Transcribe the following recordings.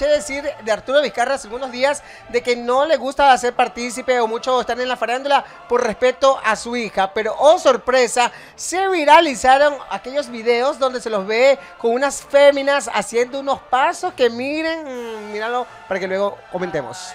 escuché decir de Arturo Vizcarra hace unos días de que no le gusta hacer partícipe o mucho estar en la farándula por respeto a su hija. Pero, oh sorpresa, se viralizaron aquellos videos donde se los ve con unas féminas haciendo unos pasos que miren, míralo para que luego comentemos.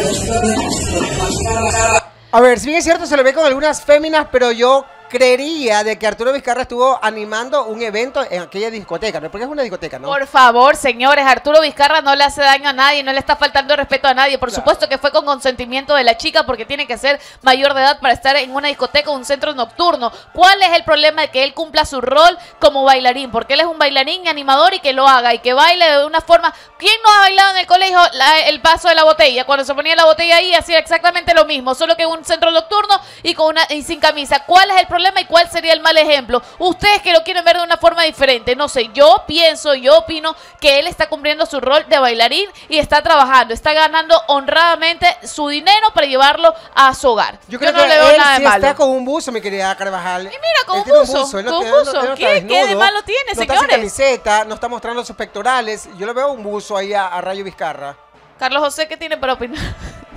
A ver, si bien es cierto, se lo ve con algunas féminas, pero yo creería de que Arturo Vizcarra estuvo animando un evento en aquella discoteca, ¿no? Porque es una discoteca, ¿no? Por favor, señores, Arturo Vizcarra no le hace daño a nadie, no le está faltando respeto a nadie. Por supuesto que fue con consentimiento de la chica porque tiene que ser mayor de edad para estar en una discoteca o un centro nocturno. ¿Cuál es el problema de que él cumpla su rol como bailarín? Porque él es un bailarín y animador y que lo haga y que baile de una forma... ¿Quién no ha bailado en el colegio la- el paso de la botella? Cuando se ponía la botella ahí hacía exactamente lo mismo, solo que en un centro nocturno y con una y sin camisa. ¿Cuál es el problema y cuál sería el mal ejemplo? Ustedes que lo quieren ver de una forma diferente, no sé, yo pienso, yo opino que él está cumpliendo su rol de bailarín y está trabajando, está ganando honradamente su dinero para llevarlo a su hogar. Yo creo no que le veo él nada de sí malo. está con un buzo, mi querida Carvajal. Y mira, con un tiene buzo, él con un él buzo. él ¿Qué- qué de malo tiene, No está sin señores? camiseta, no está mostrando sus pectorales. Yo le veo un buzo ahí a, a Rayo Vizcarra. Carlos José, ¿qué tiene para opinar?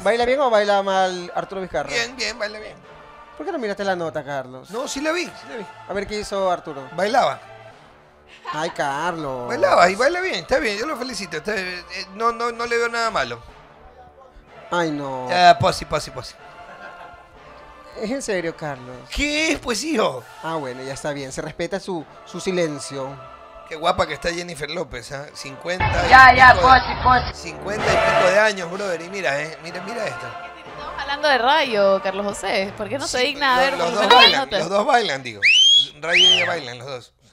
¿Baila bien o baila mal Arturo Vizcarra? Bien, bien, baila bien. ¿Por qué no miraste la nota, Carlos? No, sí la vi, sí la vi. A ver qué hizo Arturo. Bailaba. Ay, Carlos. Bailaba y baila bien, está bien, yo lo felicito. está- eh, no, no, no le veo nada malo. Ay, no. Ah, posi, posi, posi. Es en serio, Carlos. ¿Qué es, pues, hijo? Ah, bueno, ya está bien. Se respeta su, su silencio. Qué guapa que está Jennifer López, ¿ah? 50 y Ya, ya, pico de- posi, posi. 50 y pico de años, brother. Y mira, eh, mira, mira esto. Hablando de Rayo, Carlos José. ¿Por qué no se digna a ver Los por lo dos bailan, los dos bailan, digo. Ray y ella bailan, los dos.